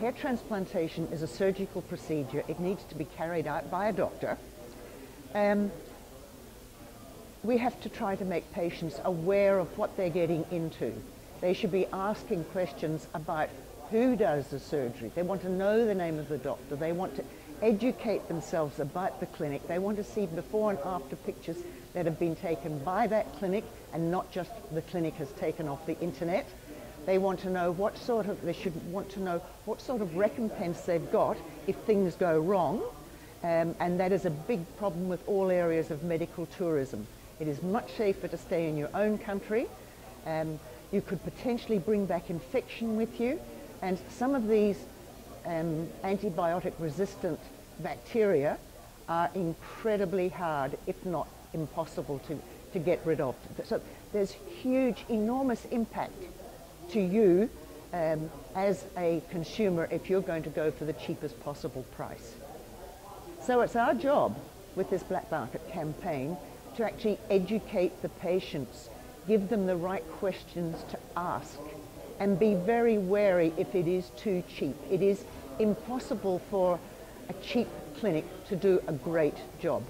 Hair transplantation is a surgical procedure. It needs to be carried out by a doctor. Um, we have to try to make patients aware of what they're getting into. They should be asking questions about who does the surgery. They want to know the name of the doctor. They want to educate themselves about the clinic. They want to see before and after pictures that have been taken by that clinic and not just the clinic has taken off the internet. They want to know what sort of, they should want to know what sort of recompense they've got if things go wrong. Um, and that is a big problem with all areas of medical tourism. It is much safer to stay in your own country. Um, you could potentially bring back infection with you. And some of these um, antibiotic resistant bacteria are incredibly hard, if not impossible to, to get rid of. So there's huge, enormous impact to you um, as a consumer if you're going to go for the cheapest possible price. So it's our job with this black market campaign to actually educate the patients, give them the right questions to ask, and be very wary if it is too cheap. It is impossible for a cheap clinic to do a great job.